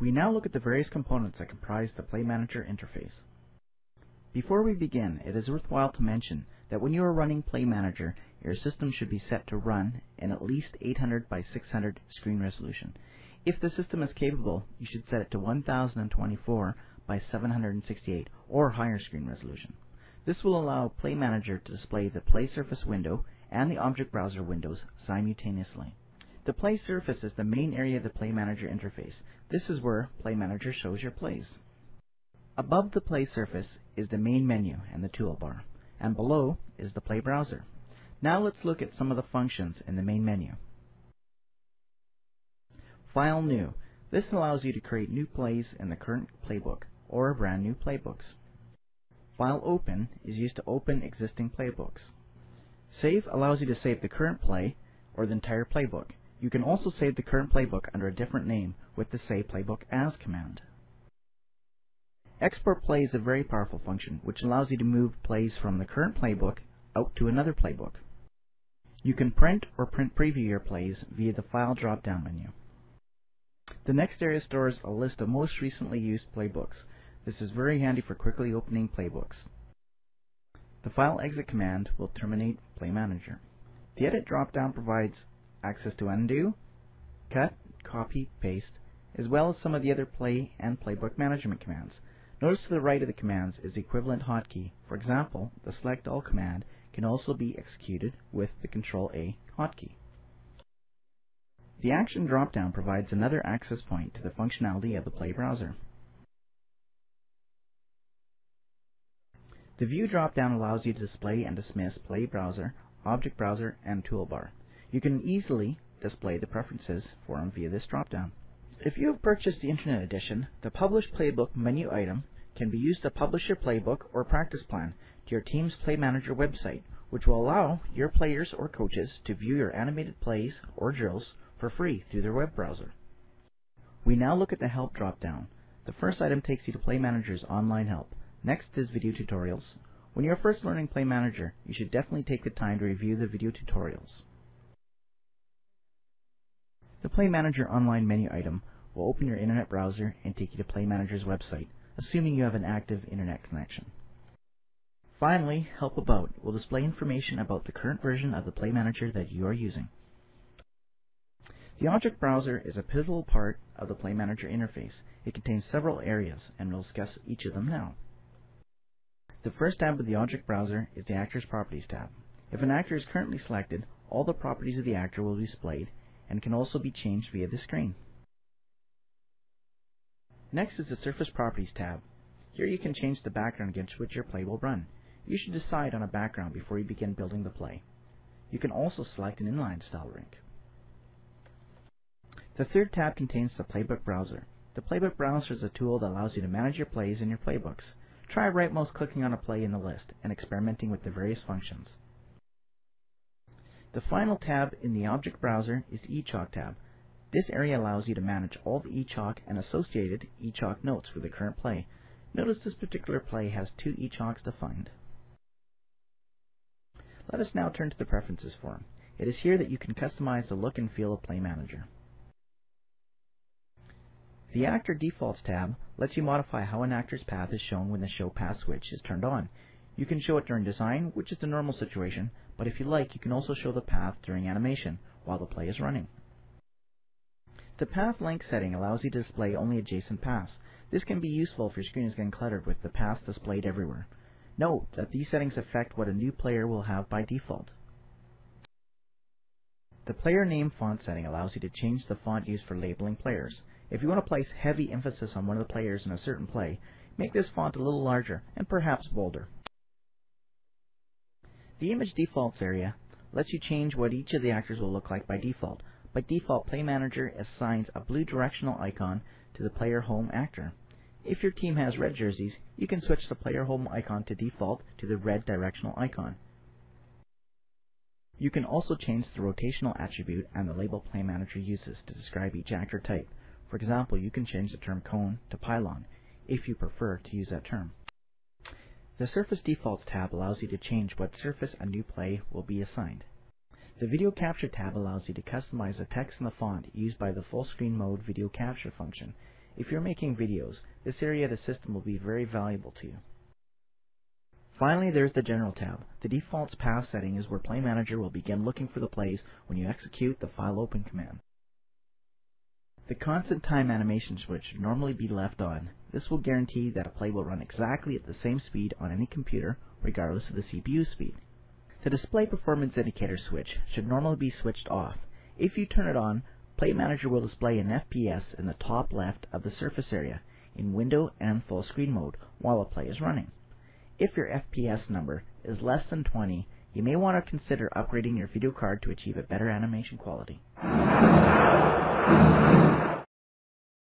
We now look at the various components that comprise the Play Manager interface. Before we begin, it is worthwhile to mention that when you are running Play Manager, your system should be set to run in at least 800 by 600 screen resolution. If the system is capable, you should set it to 1024 by 768 or higher screen resolution. This will allow Play Manager to display the Play Surface window and the Object Browser windows simultaneously. The Play Surface is the main area of the Play Manager interface. This is where Play Manager shows your plays. Above the Play Surface is the main menu and the toolbar, and below is the Play Browser. Now let's look at some of the functions in the main menu. File New. This allows you to create new plays in the current playbook or brand new playbooks. File Open is used to open existing playbooks. Save allows you to save the current play or the entire playbook. You can also save the current playbook under a different name with the Save Playbook As command. Export Play is a very powerful function which allows you to move plays from the current playbook out to another playbook. You can print or print preview your plays via the File drop-down menu. The next area stores a list of most recently used playbooks. This is very handy for quickly opening playbooks. The File Exit command will terminate Play Manager. The Edit drop-down provides access to undo, cut, copy, paste, as well as some of the other play and playbook management commands. Notice to the right of the commands is the equivalent hotkey. For example, the Select All command can also be executed with the Control A hotkey. The Action drop-down provides another access point to the functionality of the Play browser. The View drop-down allows you to display and dismiss Play browser, Object browser, and Toolbar. You can easily display the preferences for them via this drop-down. If you have purchased the Internet Edition, the Publish Playbook menu item can be used to publish your playbook or practice plan to your team's Play Manager website, which will allow your players or coaches to view your animated plays or drills for free through their web browser. We now look at the Help drop-down. The first item takes you to Play Manager's online help. Next is video tutorials. When you're first learning Play Manager, you should definitely take the time to review the video tutorials. The Play Manager online menu item will open your internet browser and take you to Play Manager's website, assuming you have an active internet connection. Finally, Help About will display information about the current version of the Play Manager that you are using. The Object Browser is a pivotal part of the Play Manager interface. It contains several areas, and we'll discuss each of them now. The first tab of the Object Browser is the Actor's Properties tab. If an actor is currently selected, all the properties of the actor will be displayed, and can also be changed via the screen. Next is the Surface Properties tab. Here you can change the background against which your play will run. You should decide on a background before you begin building the play. You can also select an inline style rink. The third tab contains the Playbook Browser. The Playbook Browser is a tool that allows you to manage your plays in your playbooks. Try right mouse clicking on a play in the list and experimenting with the various functions. The final tab in the Object Browser is the eChalk tab. This area allows you to manage all the eChalk and associated eChalk notes for the current play. Notice this particular play has two eChalks defined. Let us now turn to the Preferences form. It is here that you can customize the look and feel of Play Manager. The Actor Defaults tab lets you modify how an actor's path is shown when the Show Path switch is turned on. You can show it during design, which is the normal situation, but if you like, you can also show the path during animation while the play is running. The path length setting allows you to display only adjacent paths. This can be useful if your screen is getting cluttered with the paths displayed everywhere. Note that these settings affect what a new player will have by default. The player name font setting allows you to change the font used for labeling players. If you want to place heavy emphasis on one of the players in a certain play, make this font a little larger and perhaps bolder. The Image Defaults area lets you change what each of the actors will look like by default. By default, Play Manager assigns a blue directional icon to the player home actor. If your team has red jerseys, you can switch the player home icon to default to the red directional icon. You can also change the rotational attribute and the label Play Manager uses to describe each actor type. For example, you can change the term cone to pylon if you prefer to use that term. The Surface Defaults tab allows you to change what surface a new play will be assigned. The Video Capture tab allows you to customize the text and the font used by the full screen mode video capture function. If you're making videos, this area of the system will be very valuable to you. Finally, there's the General tab. The defaults path setting is where Play Manager will begin looking for the plays when you execute the file open command. The constant time animation switch should normally be left on. This will guarantee that a play will run exactly at the same speed on any computer, regardless of the CPU speed. The display performance indicator switch should normally be switched off. If you turn it on, Play Manager will display an FPS in the top left of the surface area in window and full screen mode while a play is running. If your FPS number is less than 20, you may want to consider upgrading your video card to achieve a better animation quality.